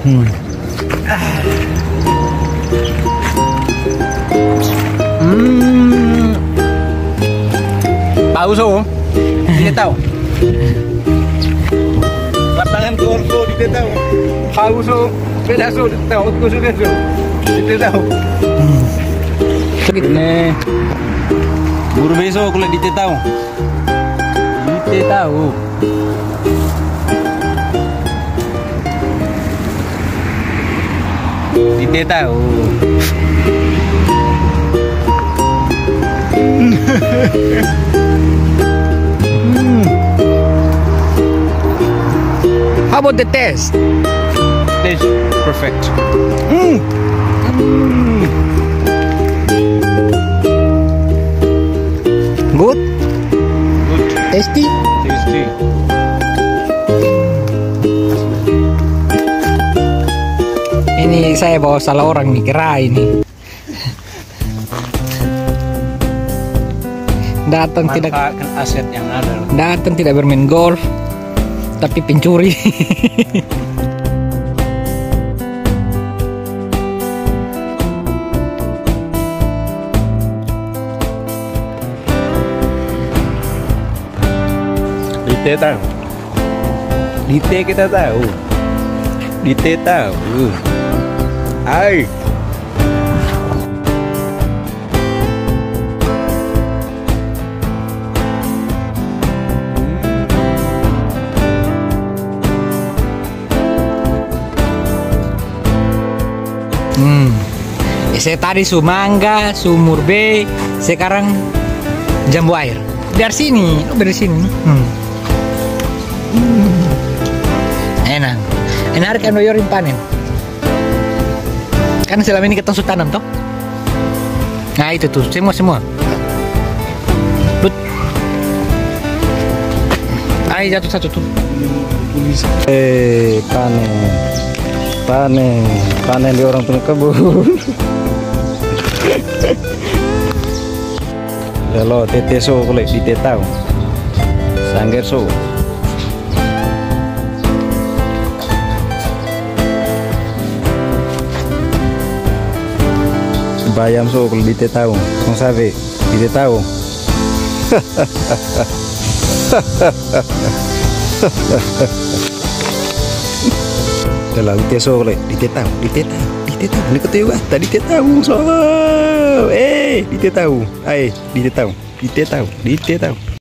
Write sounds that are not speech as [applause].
Hmm. Hmm. Tahu so? Ini tahu. Lapangan korso di tahu. Tahu so? Beda so? Tahu aku sudah so. Itu tahu. Ini Buru besok kalau di tahu. Dite tahu. Dite tahu. Hmm. How about the taste? Taste perfect. Good? Good. Tasty? Tasty. Ini saya bawa salah orang nih kira ini. Datang tidak aset yang ada. datang tidak bermain golf tapi pencuri. [laughs] Dite tahu. Dite kita tahu. Dite tahu. Hai. Hmm. Ya, saya tadi Sumangga, Sumur B, sekarang Jambu Air. Dari sini, lu dari sini. Hmm. Hmm. Enak. Enak kan doyorin panen. Kan selama ini kita tanam toh. Nah itu tuh, semua semua. But. Ayo jatuh satu tuh. Eh, panen. Panen. Panen di orang punya kebun. [laughs] Lelo tete so boleh di tetau. Sangger so. Bayam so kalau di tetau. Kung sabi, di tetau. [laughs] Dalam teso boleh di tetau, di tetau, di tetau. Ini tadi tetau so. Eh, di tetau. Ai, di tetau, di tetau, di tetau.